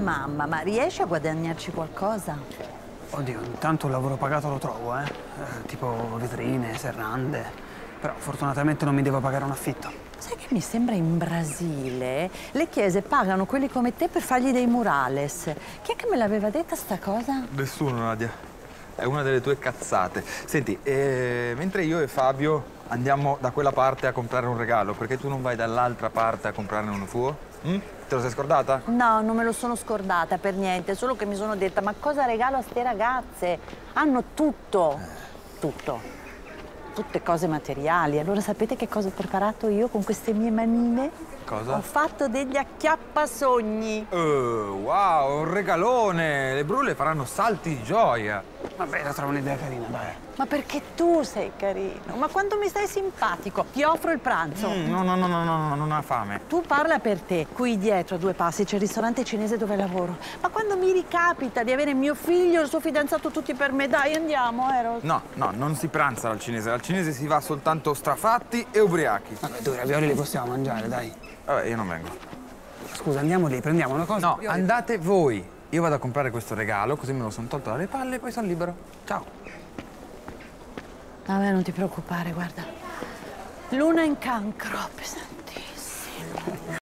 mamma, ma riesci a guadagnarci qualcosa? Oddio, intanto un lavoro pagato lo trovo, eh? eh tipo vetrine, serrande. Però fortunatamente non mi devo pagare un affitto. Sai che mi sembra in Brasile le chiese pagano quelli come te per fargli dei murales. Chi è che me l'aveva detta sta cosa? Nessuno, Nadia. È una delle tue cazzate. Senti, eh, mentre io e Fabio andiamo da quella parte a comprare un regalo, perché tu non vai dall'altra parte a comprarne uno tuo? Mm? Te lo sei scordata? No, non me lo sono scordata per niente, solo che mi sono detta ma cosa regalo a ste ragazze? Hanno tutto, tutto, tutte cose materiali. Allora sapete che cosa ho preparato io con queste mie manine? Cosa? Ho fatto degli acchiappasogni. Uh, wow, un regalone! Le brulle faranno salti di gioia. Vabbè, la trovo un'idea carina, dai. Ma perché tu sei carino? Ma quando mi stai simpatico? Ti offro il pranzo. Mm, no, no, no, no, no, non ha fame. Tu parla per te. Qui dietro, a due passi, c'è il ristorante cinese dove lavoro. Ma quando mi ricapita di avere mio figlio e il suo fidanzato tutti per me, dai, andiamo, Eros. No, no, non si pranza al cinese. Al cinese si va soltanto strafatti e ubriachi. Vabbè, due ravioli li possiamo mangiare, dai. Vabbè, io non vengo. Scusa, andiamo lì, prendiamo una cosa. No, andate voi. Io vado a comprare questo regalo, così me lo sono tolto dalle palle e poi sono libero. Ciao. Vabbè, non ti preoccupare, guarda. Luna in cancro, pesantissimo.